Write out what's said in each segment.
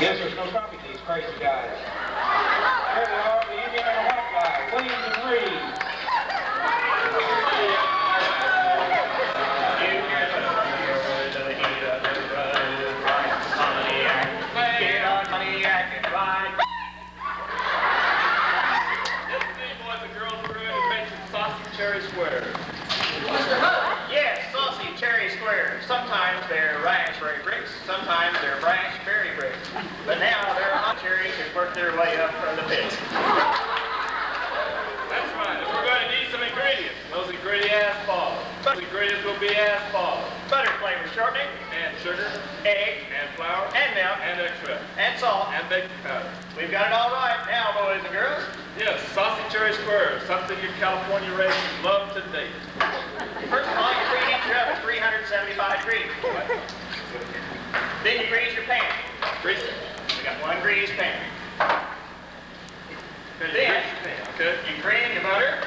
Yes, there's no copy. These crazy guys. But now they're volunteers who work their way up from the pit. That's right. We're going to need some ingredients, those ingredients follow. The ingredients will be as balls. Butter flavor shortening. And sugar. Egg. And flour. And milk. And extra. And salt. And baking powder. We've got it all right now, boys and girls. Yes, saucy cherry squares, something your California raisins love to date. First of all, you read each have 375 degrees. then you grease your pan. Grease it got one grease pan. Good then, Cook you cream, the butter.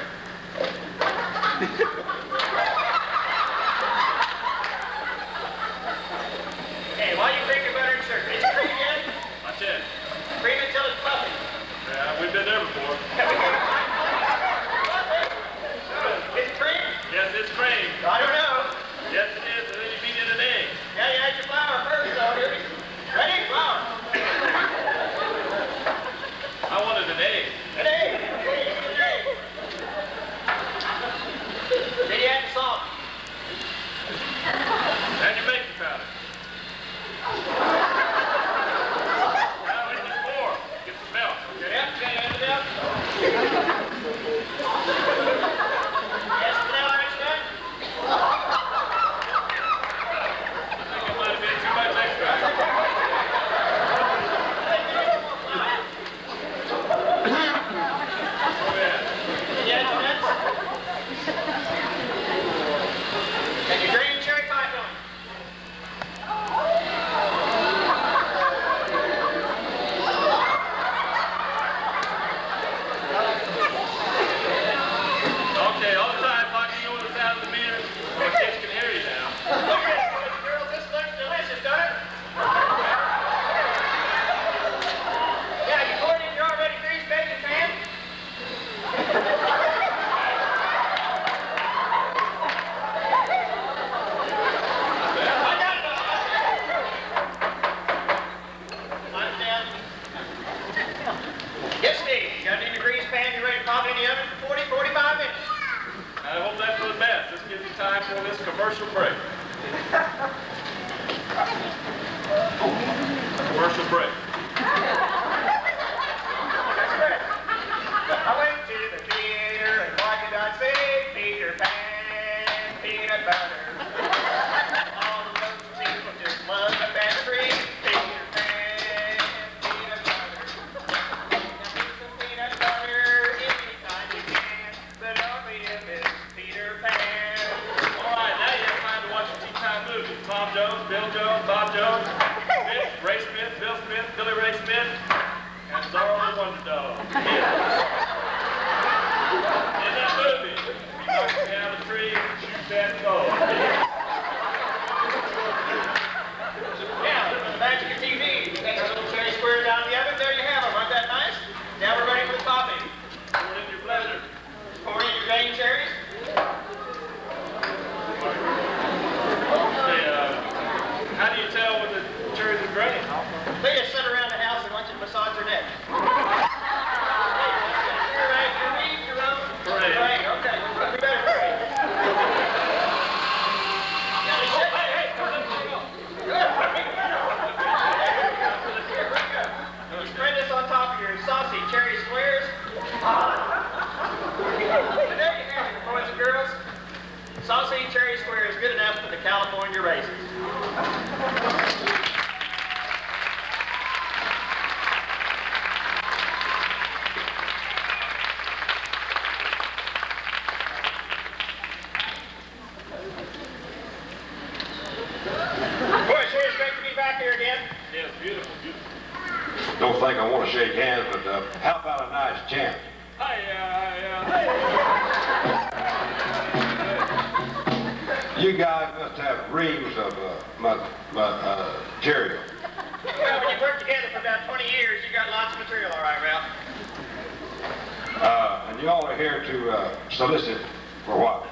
Here solicit for what?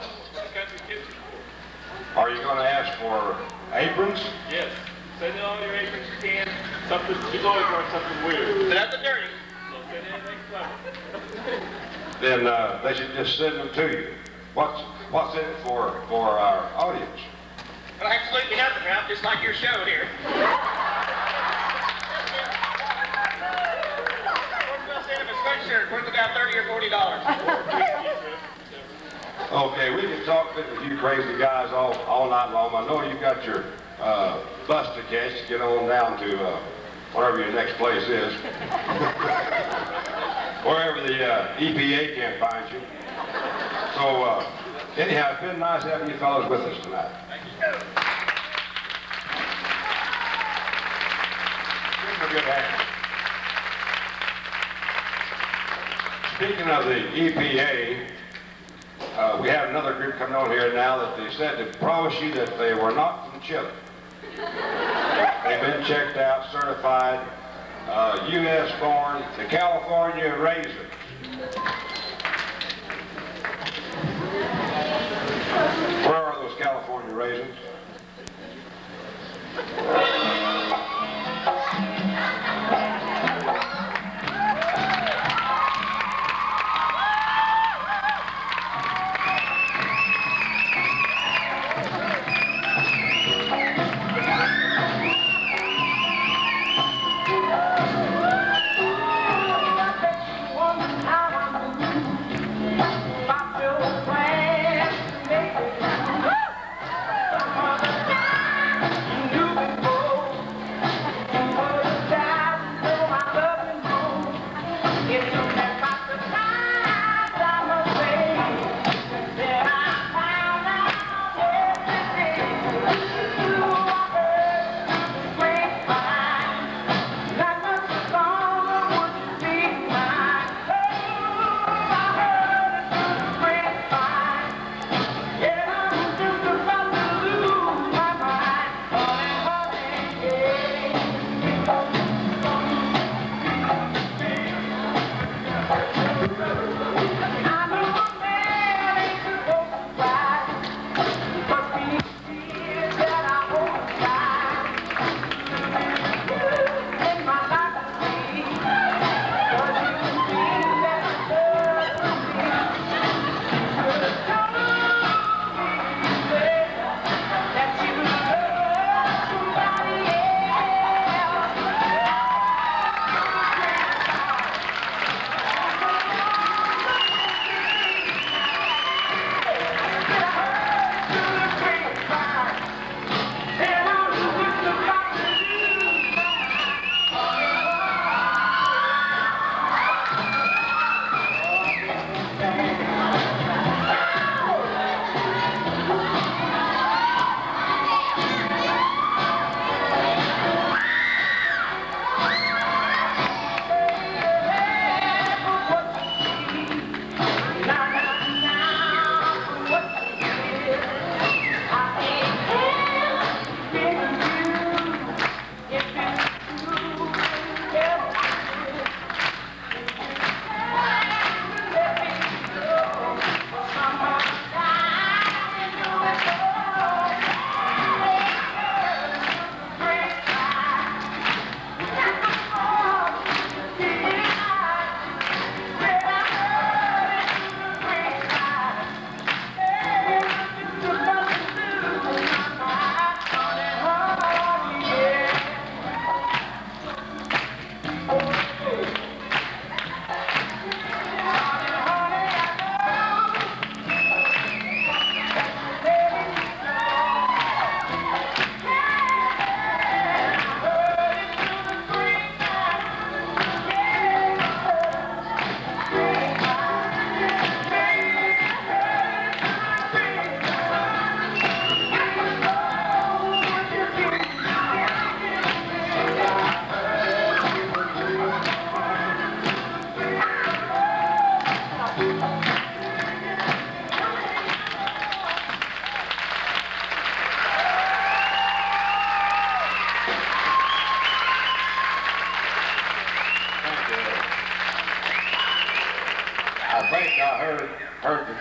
Are you going to ask for aprons? Yes. Send in all your aprons you can. Something, he's always wearing something weird. That's a dirty. So send anything. Then uh, they should just send them to you. What's what's in it for for our audience? Well, absolutely nothing, Ralph, just like your show here. We're gonna send him a sweatshirt worth about thirty or forty dollars. Okay, we can talk with you crazy guys all, all night long. I know you've got your uh, bus to catch. Get on down to uh, wherever your next place is. Wherever the uh, EPA can't find you. So, uh, anyhow, it's been nice having you fellows with us tonight. Thank you. a good hand. Speaking of the EPA, uh, we have another group coming on here now that they said to promise you that they were not from Chile. They've been checked out, certified, uh, U.S. born, the California raisins. Where are those California raisins?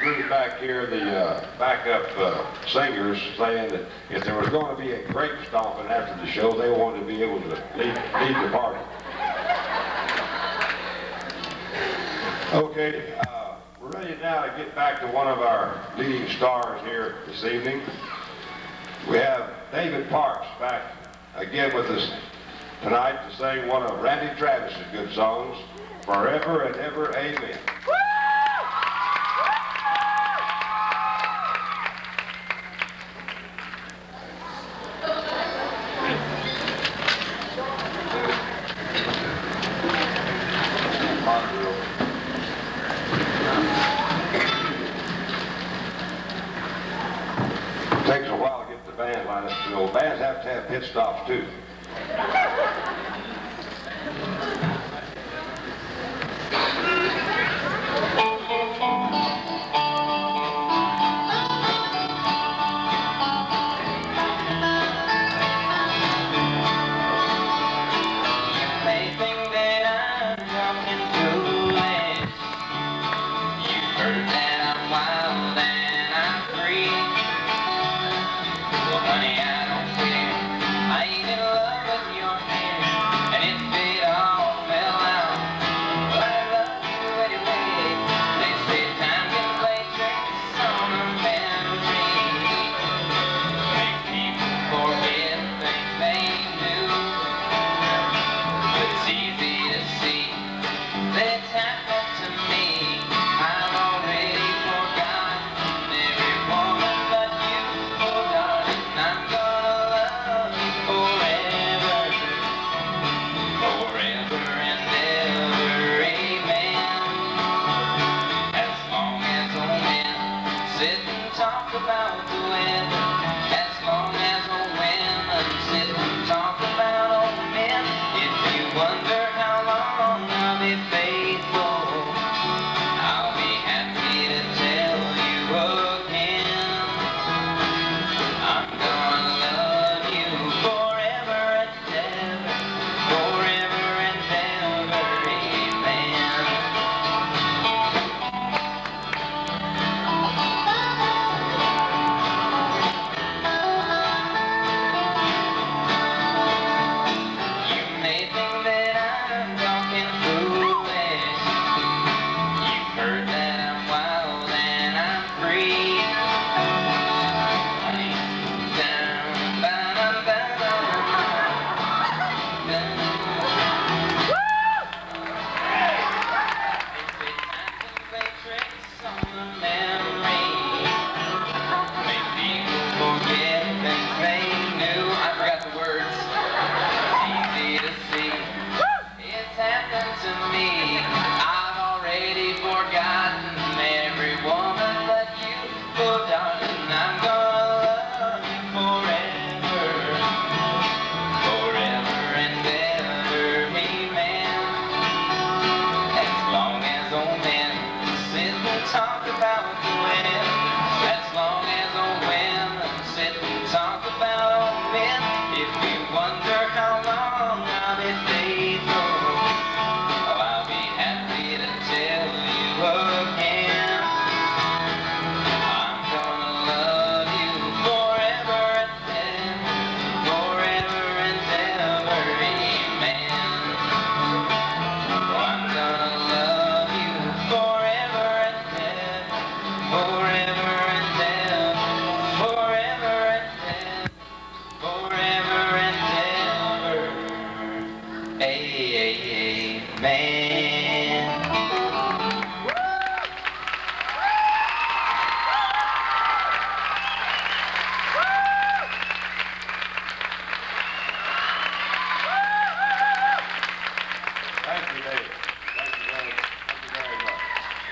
include back here the uh, backup uh, singers saying that if there was going to be a grape stomping after the show, they wanted to be able to leave the party. Okay, uh, we're ready now to get back to one of our leading stars here this evening. We have David Parks back again with us tonight to sing one of Randy Travis's good songs, Forever and Ever Amen.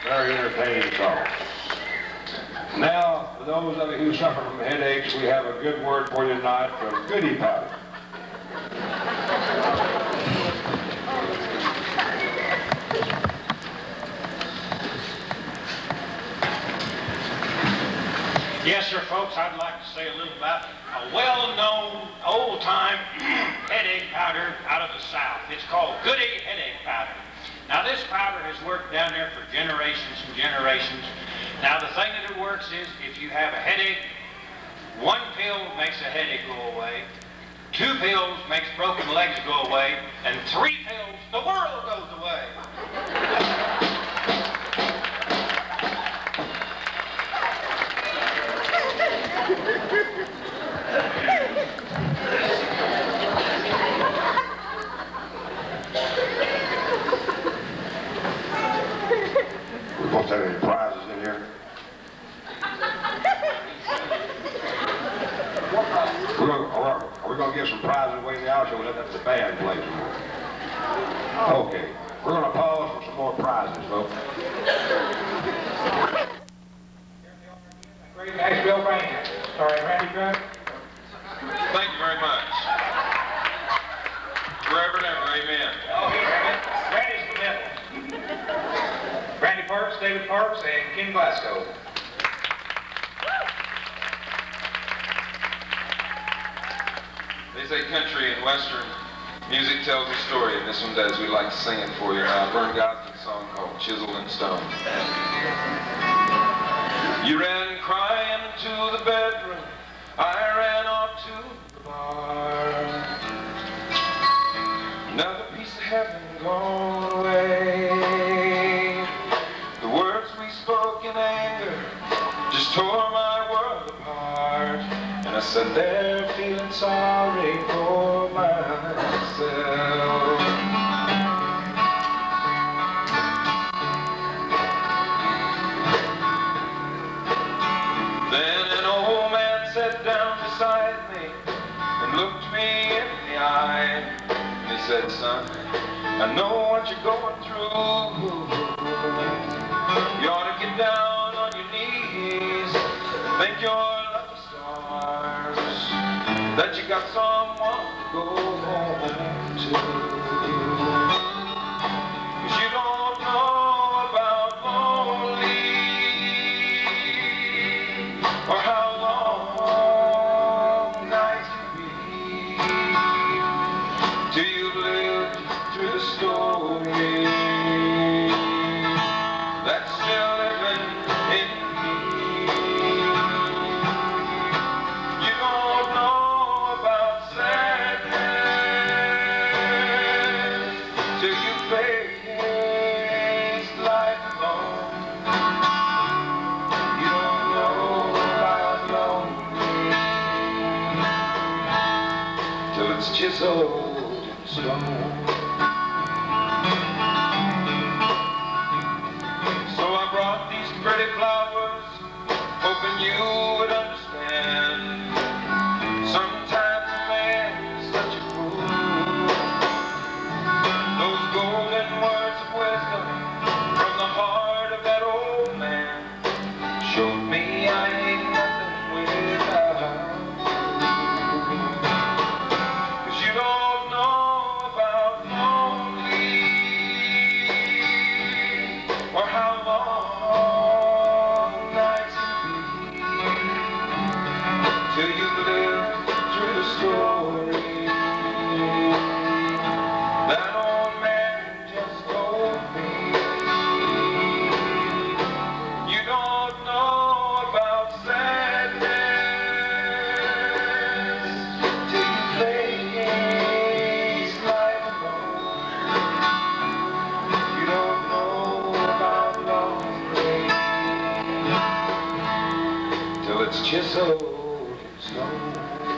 very entertaining song. Now, for those of you who suffer from headaches, we have a good word for you tonight from Goody Powder. Yes, sir, folks, I'd like to say a little about a well-known, old-time headache powder out of the South. It's called Goody this powder has worked down there for generations and generations. Now the thing that it works is if you have a headache, one pill makes a headache go away, two pills makes broken legs go away, and three pills, the world goes away. Gonna give some prizes away let the more? Okay, we're gonna pause for some more prizes, folks. Great Nashville Band, starring Randy Grubb. Thank you very much. Forever and ever, amen. Oh, he's Randy's the middle. Randy Parks, David Parks, and Ken Glasgow. They say country and western tells a story, and this one does. We'd like to sing it for you uh, now. Vern Gosdin's song called Chiseled in Stone. You ran crying to the bedroom. I ran off to the bar. Another piece of heaven gone away. The words we spoke in anger just tore my world apart. And I said they're feeling sorry for said, son, I know what you're going through. You ought to get down on your knees. Thank your lucky stars that you got someone to go home to. 'Cause till it's it's chiseled stone.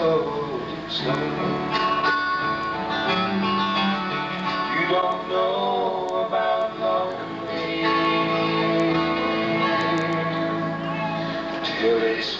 You don't know about love and me. Till it's